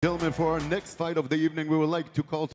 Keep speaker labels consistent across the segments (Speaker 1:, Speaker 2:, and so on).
Speaker 1: Gentlemen, for our next fight of the evening, we would like to call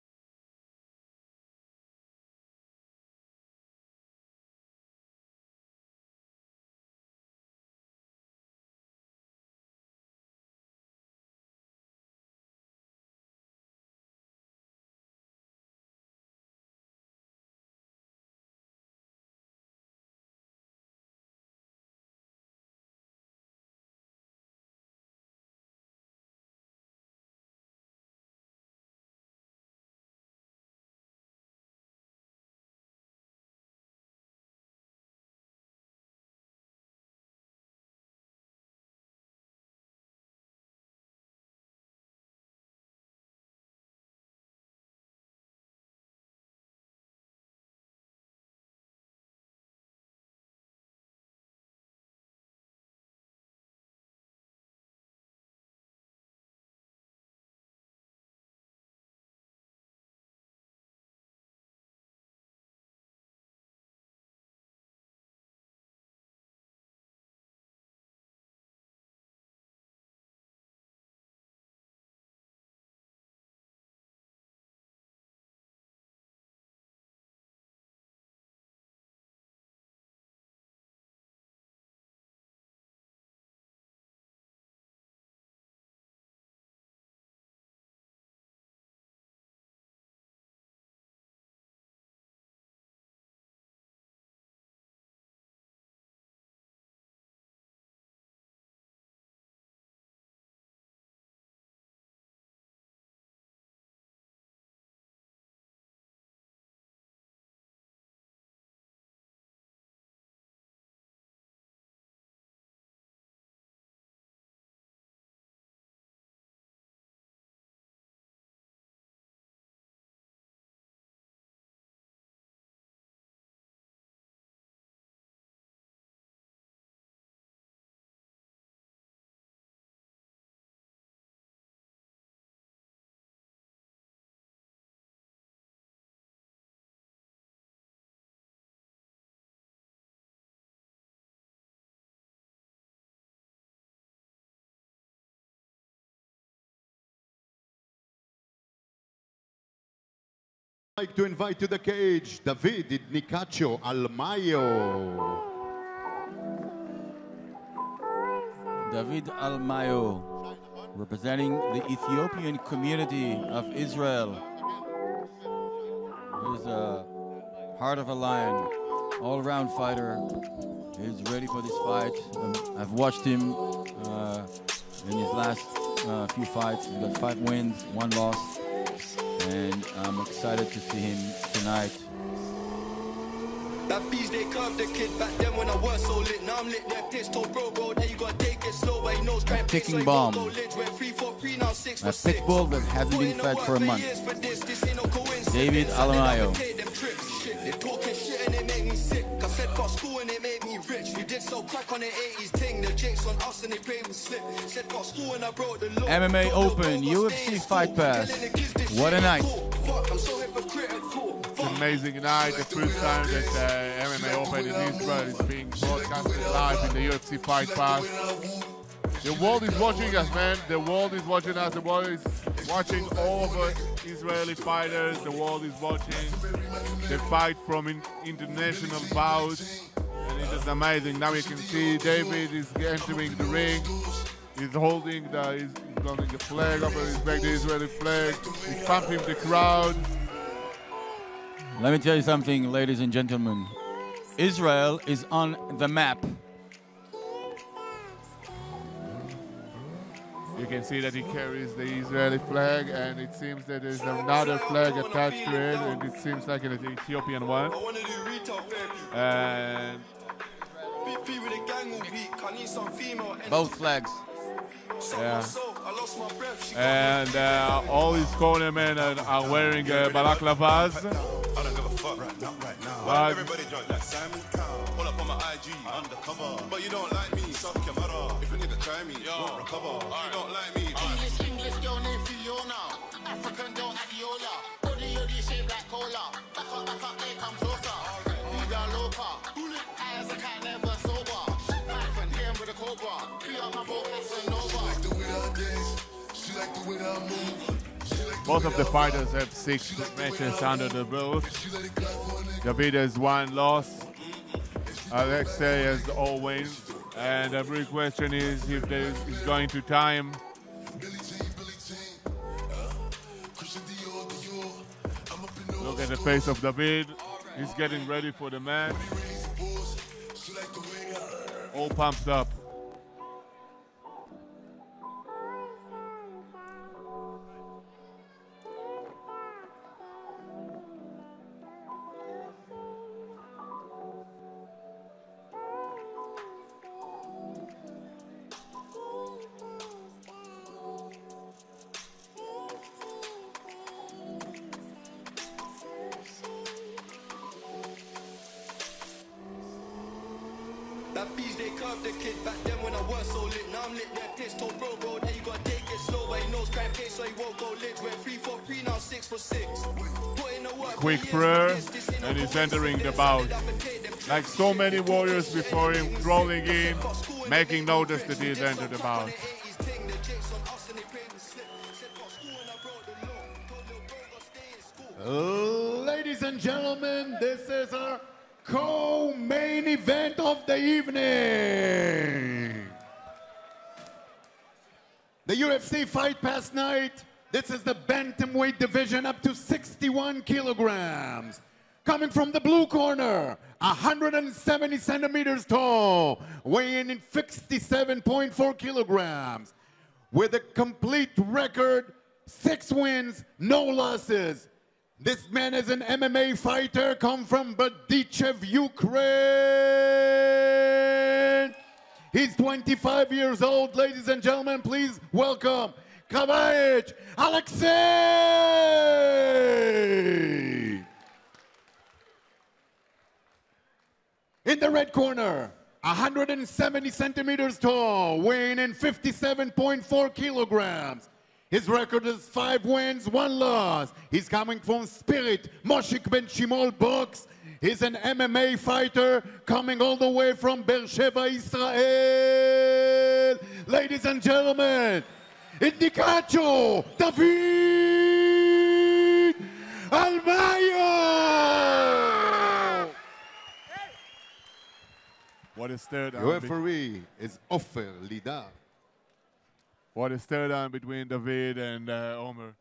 Speaker 1: like to invite to the cage David Nicaccio Almayo.
Speaker 2: David Almayo, representing the Ethiopian community of Israel. He's a heart of a lion, all-around fighter. He's ready for this fight. Um, I've watched him uh, in his last uh, few fights. He's got five wins, one loss and I'm excited to see him tonight. That bees they curved the kid back then when I was so lit. Now I'm lit, that piss told bro, bro. Now you gotta take it slow, but he knows crap. Ticking bomb. A pit bull that hasn't been fed for a month. David Almayo. MMA Open, UFC Fight Pass. What a night.
Speaker 3: It's an amazing night. The first time that uh, MMA Open in Israel is being broadcasted live in the UFC Fight Pass. The world is watching us, man. The world is watching us. The world is watching all the Israeli fighters. The world is watching the fight from in international bouts. And it is amazing. Now you can see David is entering the ring. He's holding the, he's holding the flag over his back, the Israeli flag. He's pumping the crowd.
Speaker 2: Let me tell you something, ladies and gentlemen. Israel is on the map.
Speaker 3: You can see that he carries the Israeli flag, and it seems that there's another flag attached to it, and it seems like an Ethiopian one. And
Speaker 2: both flags.
Speaker 3: Yeah. And uh, all his cornermen are wearing uh, balaclavas. But everybody joint Simon Cowell. Pull up on my IG undercover. But you don't like me, suck your mother. If a nigga try me, Yo. won't recover. If you don't like Both of the fighters have six matches under the belt. David has one loss. Alexei has all wins. And the question is if there is going to time. Look at the face of David. He's getting ready for the match. All pumped up.
Speaker 4: That beach they curved the kid back then when I was so lit. Now I'm lit, that piss told bro, bro, that you gotta take it slow, but he knows crime case, so he won't go lit. Went three for three, now six for six. Put in the work,
Speaker 3: Quick prayer,
Speaker 4: this, this ain't
Speaker 3: and he's entering the bout.
Speaker 4: I would take them
Speaker 3: Like so many warriors before him, rolling in, making notice that he's entered the bout.
Speaker 1: Ladies and gentlemen, this is our co-main event of the evening. The UFC Fight Pass night. This is the bantamweight division up to 61 kilograms. Coming from the blue corner, 170 centimeters tall, weighing in 57.4 kilograms, with a complete record, six wins, no losses. This man is an MMA fighter, come from Badichev, Ukraine. He's 25 years old, ladies and gentlemen. Please welcome Kryvets Alexei. In the red corner, 170 centimeters tall, weighing in 57.4 kilograms. His record is five wins, one loss. He's coming from Spirit, Moshik Ben Shimol Box. He's an MMA fighter coming all the way from Beersheba, Israel. Ladies and gentlemen, Indicacho David Almayo.
Speaker 3: What is third
Speaker 1: Your
Speaker 3: on, be-
Speaker 1: referee is Ofer Lidar.
Speaker 3: What is third down between David and uh, Omer?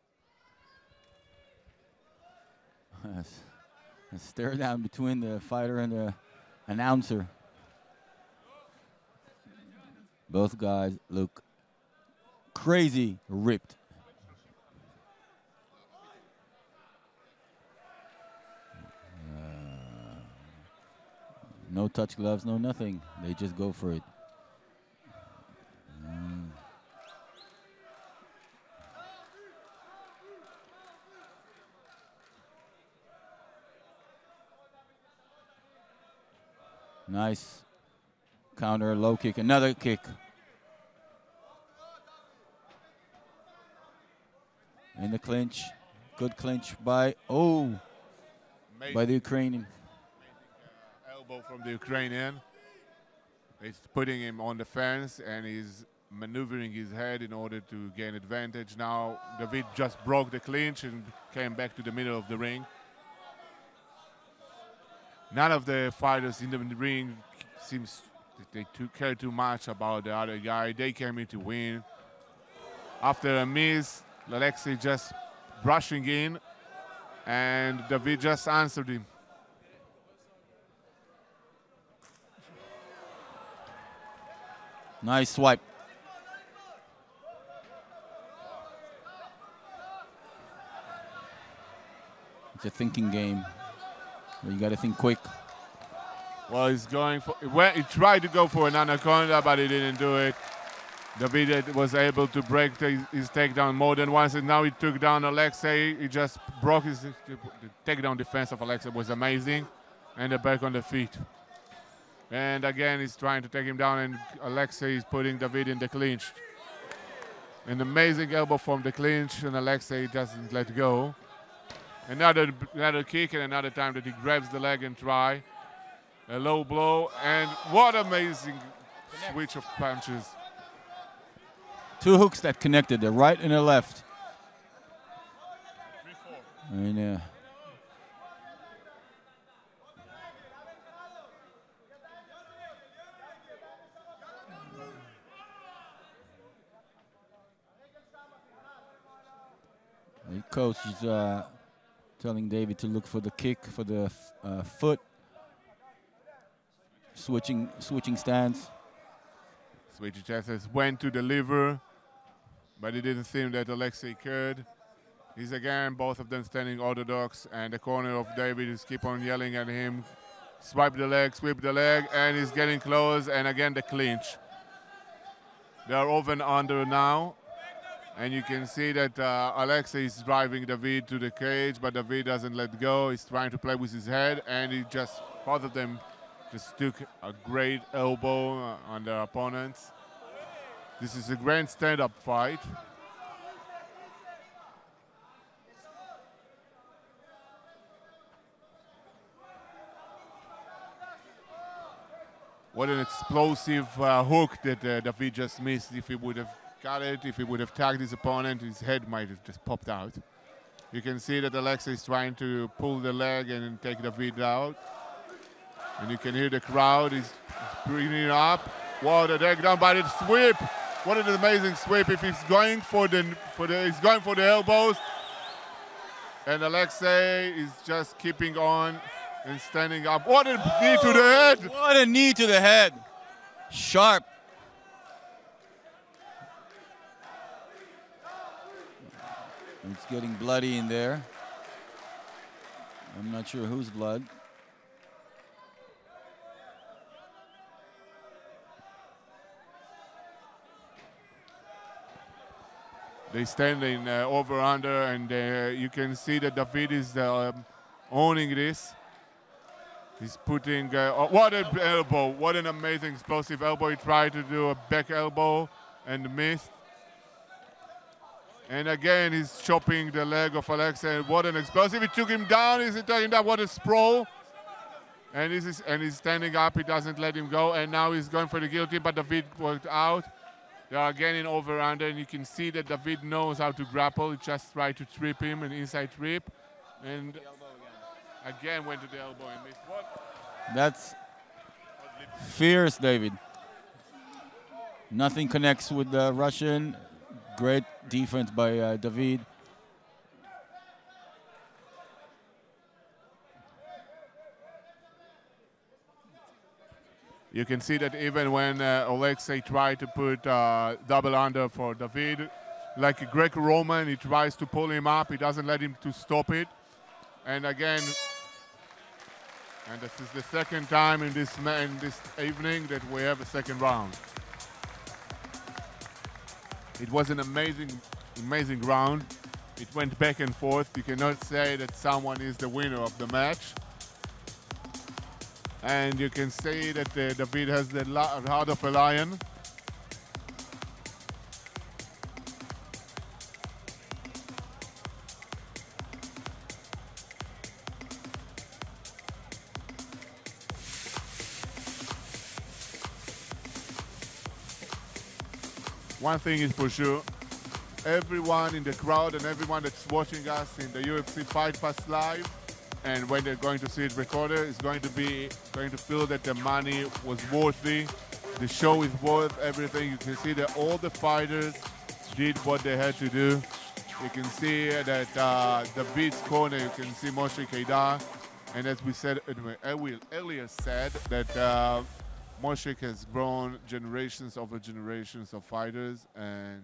Speaker 2: A stare down between the fighter and the announcer. Both guys look crazy ripped. Uh, no touch gloves, no nothing. They just go for it. Nice counter, low kick, another kick. In the clinch, good clinch by oh by the Ukrainian.
Speaker 3: Uh, elbow from the Ukrainian. It's putting him on the fence and he's maneuvering his head in order to gain advantage. Now David just broke the clinch and came back to the middle of the ring. None of the fighters in the ring seems they too care too much about the other guy. They came in to win. After a miss, Alexei just brushing in and David just answered him.
Speaker 2: Nice swipe. It's a thinking game. Where You got to think quick.
Speaker 3: Well, he's going for. He, tried to go for an anaconda, but he didn't do it. David was able to break the, his takedown more than once, and now he took down Alexei. He just broke his takedown defense of Alexei was amazing, and the back on the feet. And again, he's trying to take him down, and Alexei is putting David in the clinch. An amazing elbow from the clinch, and Alexei doesn't let go. Another another kick, and another time that he grabs the leg and try. A low blow, and what amazing switch of punches.
Speaker 2: Two hooks that connected, the right and the left. And uh, the coach is uh, telling David to look for the kick for the uh, foot. Switching, switching stance.
Speaker 3: Switchy chances went to deliver, but it didn't seem that Alexei could. He's again, both of them standing orthodox, and the corner of David is keep on yelling at him. Swipe the leg, sweep the leg, and he's getting close, and again the clinch. They are over and under now, and you can see that uh, Alexei is driving David to the cage, but David doesn't let go. He's trying to play with his head, and he just, both of them just took a great elbow uh, on their opponents. This is a grand stand-up fight. What an explosive uh, hook that uh, David just missed. If he would have got it, if he would have tagged his opponent, his head might have just popped out. You can see that Alexei is trying to pull the leg and take David out. And you can hear the crowd is bringing up. What a takedown by the sweep. What an amazing sweep. If he's going for the for the he's going for the elbows. And Alexei is just keeping on and standing up. What a knee to the head.
Speaker 2: What a knee to the head. Sharp. It's getting bloody in there. I'm not sure whose blood.
Speaker 3: They stand in uh, over under, and uh, you can see that David is um, owning this. He's putting uh, oh, what an elbow! What an amazing explosive elbow! He tried to do a back elbow and missed. And again, he's chopping the leg of Alexei. What an explosive! He took him down. He's taking down. What a sprawl! And he's and he's standing up. He doesn't let him go. And now he's going for the guillotine, but David worked out. They are again in over under, and you can see that David knows how to grapple. He just tried to trip him, an inside trip, and again went to the elbow and missed. What?
Speaker 2: That's fierce, David. Nothing connects with the Russian. Great defense by uh, David.
Speaker 3: You can see that even when uh, Alexei tried to put uh, double under for David, like a Greco-Roman, he tries to pull him up. He doesn't let him to stop it. And again, and this is the second time in this in this evening that we have a second round. It was an amazing, amazing round. It went back and forth. You cannot say that someone is the winner of the match. And you can see that uh, David has the heart of a lion. One thing is for sure, everyone in the crowd and everyone that's watching us in the UFC Fight Pass Live and when they're going to see it recorded, is going to be going to feel that the money was worthy. The show is worth everything. You can see that all the fighters did what they had to do. You can see that uh, the beats corner, you can see Moshe Kedar. And as we said, anyway, earlier said that uh, Moshe has grown generations over generations of fighters, and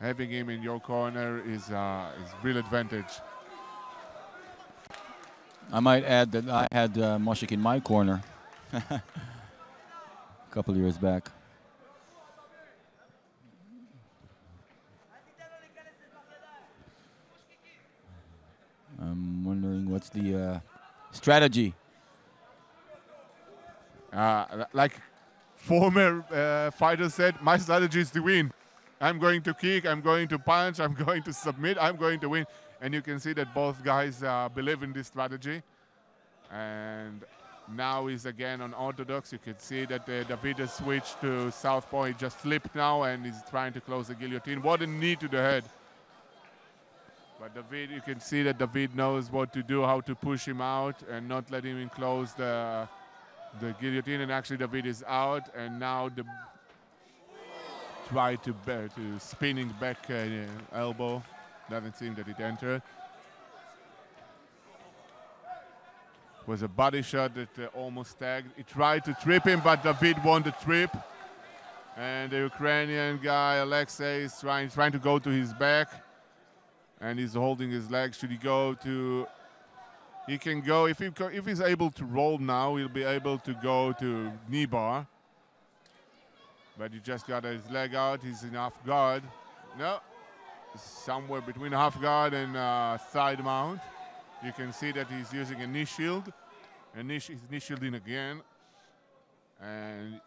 Speaker 3: having him in your corner is uh, is real advantage.
Speaker 2: I might add that I had uh, Moshik in my corner a couple years back. I'm wondering what's the uh, strategy.
Speaker 3: Uh, like former uh, fighter said, my strategy is to win. I'm going to kick, I'm going to punch, I'm going to submit, I'm going to win. And you can see that both guys uh, believe in this strategy. And now he's again on orthodox. You can see that uh, David has switched to southpaw. He just flipped now and he's trying to close the guillotine. What a knee to the head. But David, you can see that David knows what to do, how to push him out and not let him close the the guillotine. And actually, David is out, and now the try to to spinning back uh, elbow. Doesn't seem that it entered. Was a body shot that uh, almost tagged. He tried to trip him, but David won the trip. And the Ukrainian guy Alexei is trying trying to go to his back, and he's holding his leg. Should he go to? He can go if he if he's able to roll now. He'll be able to go to knee bar. But he just got his leg out. He's in half guard. No, somewhere between half guard and uh, side mount. You can see that he's using a knee shield. And knee, he's knee shielding again. And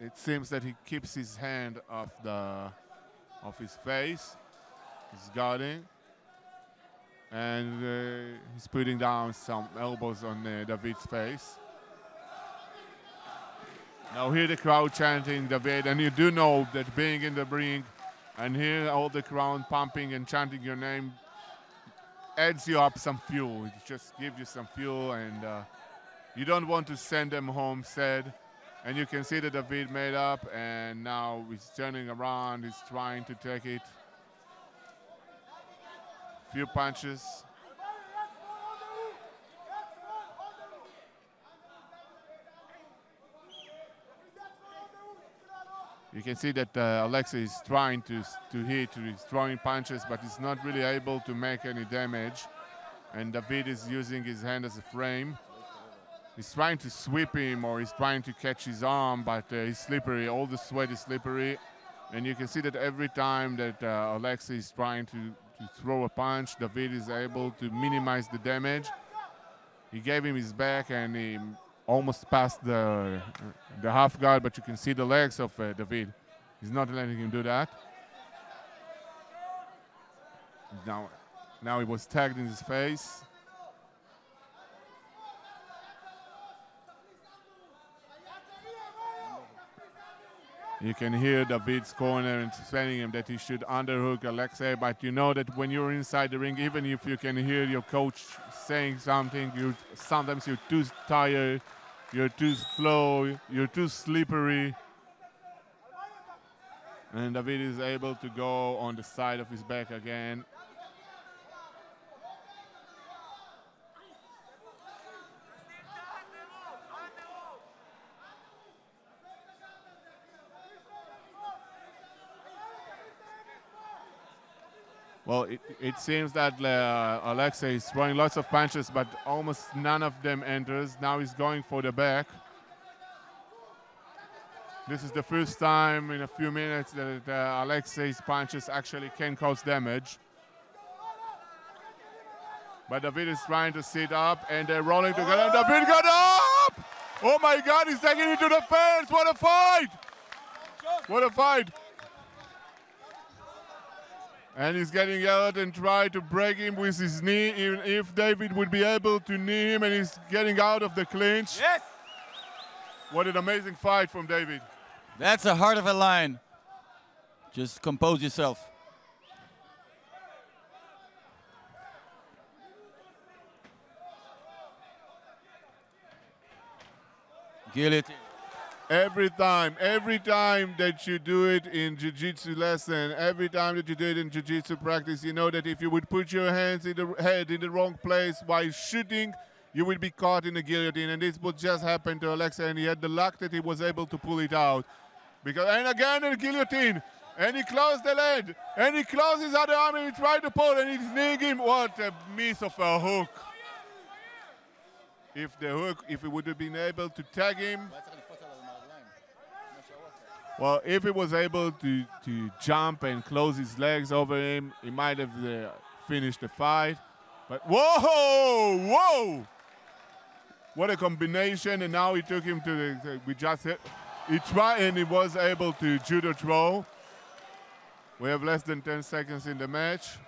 Speaker 3: it seems that he keeps his hand off the off his face. He's guarding. And uh, he's putting down some elbows on uh, David's face. Now hear the crowd chanting David, and you do know that being in the ring and hear all the crowd pumping and chanting your name adds you up some fuel. It just gives you some fuel, and uh, you don't want to send them home sad. And you can see that David made up, and now he's turning around. He's trying to take it. Few punches. You can see that uh, Alexa is trying to to hit, he's throwing punches, but he's not really able to make any damage. And David is using his hand as a frame. He's trying to sweep him or he's trying to catch his arm, but uh, he's slippery. All the sweat is slippery. And you can see that every time that uh, is trying to, to throw a punch, David is able to minimize the damage. He gave him his back and he almost passed the, the half guard, but you can see the legs of uh, David. He's not letting him do that. Now, now he was tagged in his face. You can hear David's corner and telling him that he should underhook Alexei, but you know that when you're inside the ring, even if you can hear your coach saying something, you sometimes you're too tired, you're too slow, you're too slippery. And David is able to go on the side of his back again. Well, it, it seems that uh, Alexei is throwing lots of punches, but almost none of them enters. Now he's going for the back. This is the first time in a few minutes that uh, Alexei's punches actually can cause damage. But David is trying to sit up, and they're rolling together. David got up! Oh my God, he's taking it to the fence! What a fight! What a fight! And he's getting out and try to break him with his knee, even if David would be able to knee him, and he's getting out of the clinch.
Speaker 5: Yes!
Speaker 3: What an amazing fight from David.
Speaker 2: That's the heart of a lion. Just compose yourself. Guillotine.
Speaker 3: Every time, every time that you do it in jiu-jitsu lesson, every time that you do it in jiu-jitsu practice, you know that if you would put your hands in the head in the wrong place while shooting, you will be caught in the guillotine. And this would just happen to Alexa, and he had the luck that he was able to pull it out. Because and again in the guillotine, and he closed the leg, and he closed his other arm, and he tried to pull, and he's kneeing him. What a miss of a hook! If the hook, if he would have been able to tag him, well, if he was able to, to jump and close his legs over him, he might have uh, finished the fight. But whoa, whoa! What a combination! And now he took him to the. We just hit. He tried and he was able to judo throw. We have less than 10 seconds in the match.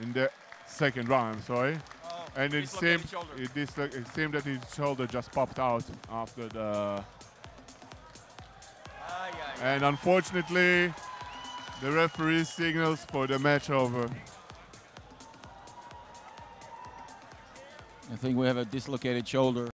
Speaker 3: In the second round, sorry. and it seemed, it, it seemed that his shoulder just popped out after the. And unfortunately, The referee signals for the match over.
Speaker 2: I think we have a dislocated shoulder.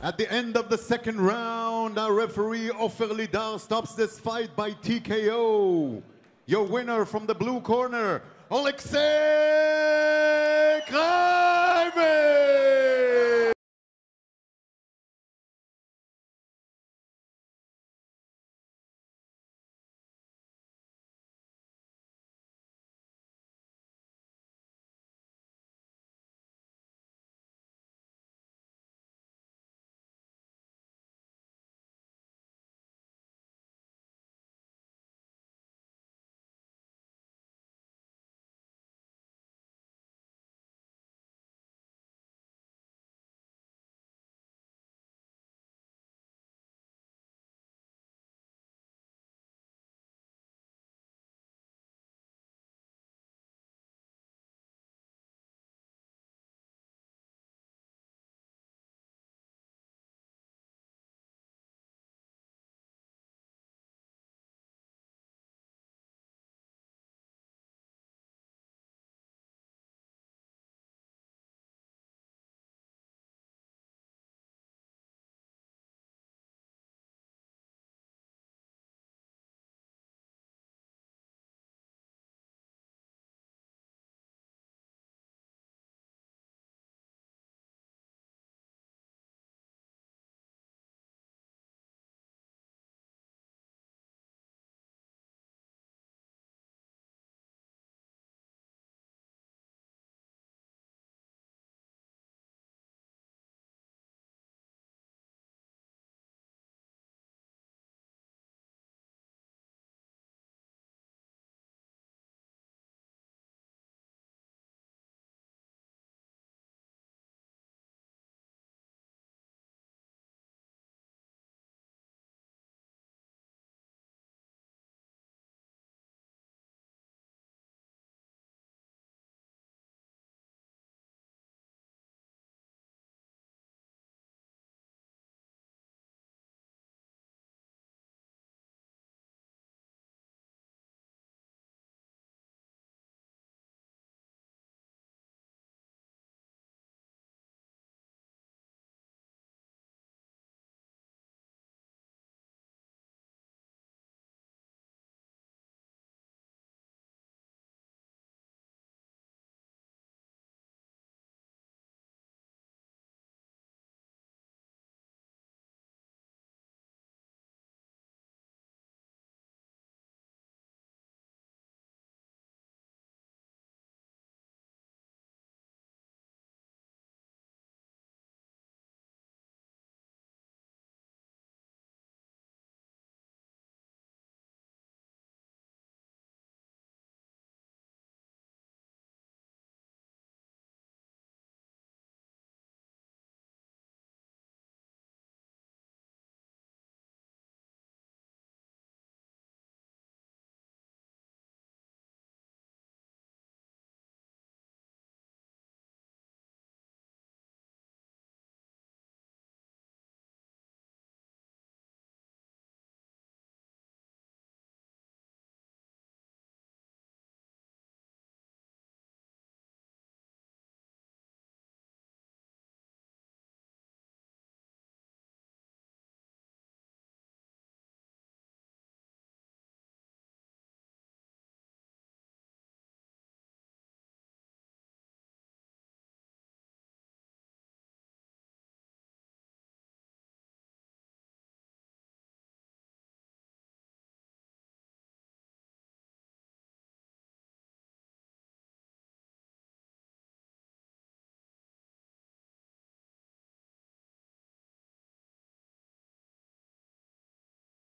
Speaker 1: At the end of the second round, our referee Ofer Lidar stops this fight by TKO. Your winner from the blue corner, Alexei